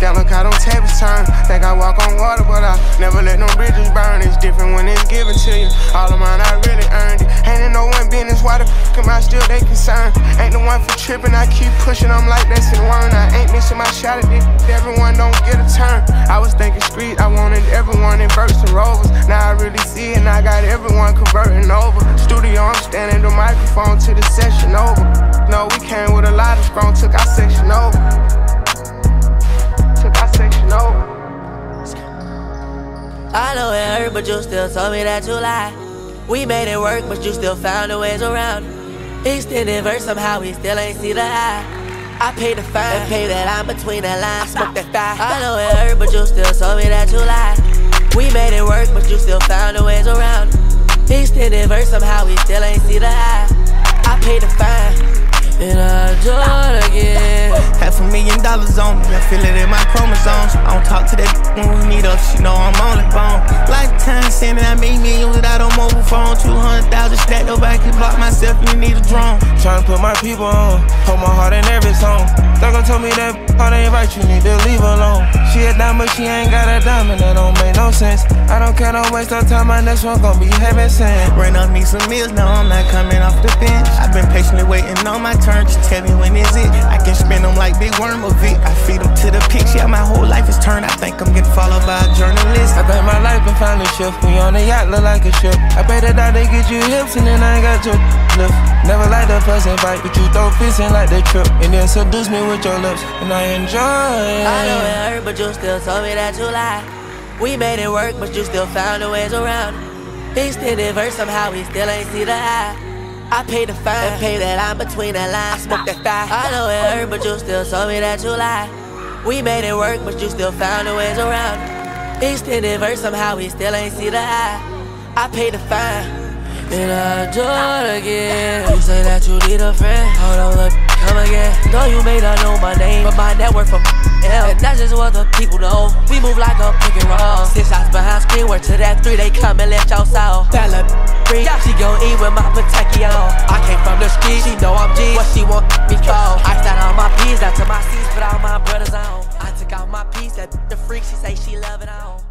Got look out on tables turn. Think I walk on water, but I never let no bridges burn. It's different when it's given to you. All of mine, I really earned it. Ain't in no one business, why the fuck am I still they concerned? Ain't the one for tripping, I keep pushing, I'm like that's in one. I ain't missing my shot at it. Everyone don't get a turn. I was thinking street, I wanted everyone in verse and rovers. Now I really see it, and I got everyone converting over. Studio, I'm standing the microphone to the session over. No, we came with a lot of strong, took our section over. Know it hurt, but you still told me that you lied. We made it work, but you still found a ways around. Extended verse, somehow we still ain't see the eye. I paid the fine and paid that line between the lines. Smoke that thigh. I know it hurt, but you still told me that you lied. We made it work, but you still found a ways around. Extended verse, somehow we still ain't see the eye. I paid the fine, and I again. Half a million dollars on me, I feel it in my chromosomes. I don't talk to that when we meet up, she know I'm on the phone. Lifetime sending, I made millions without a mobile phone. 200,000 stacked up, I can block myself, you need a drone. Tryna put my people on, hold my heart in every song. Thugger told me that heart ain't right, you need to leave alone. She a dime, but she ain't got a diamond, that don't make no sense. I don't care, don't waste no time, my next one gon' be heaven sent. Ran up me some meals, now I'm not coming off the bench. I've been patiently waiting on my turn, just tell me when is it. I spin them like Big Worm or Vic. I feed them to the pigs, yeah, my whole life is turned. I think I'm getting followed by a journalist. I bet my life been finally shift. We on the yacht, look like a ship. I bet that I they get you hips and then I ain't got your lift. Never like the fuss and fight, but you throw fists in like the trip. And then seduce me with your lips, and I enjoy it. I know it hurt, but you still told me that you lied. We made it work, but you still found a ways around. Extended verse, somehow we still ain't see the eye. I paid the fine and paid that line between the lines. Smoke that thigh. I know it hurt, but you still told me that you lied. We made it work, but you still found a ways around. Extended verse, somehow we still ain't see the eye. I paid the fine, and I do it again. You say that you need a friend, hold on, look, come again. Know you may not know my name, but my network from L. And that's just what the people know. We move like a pick and roll. Six shots behind screen, work to that three, they come and let y'all out. Free, she gon' eat with my Pateki on. I came from the street, she know I'm G. What she want me for? I stand on my P's, out to my C's, put all my brothers on. I took out my piece, that the freak, she say she love it on.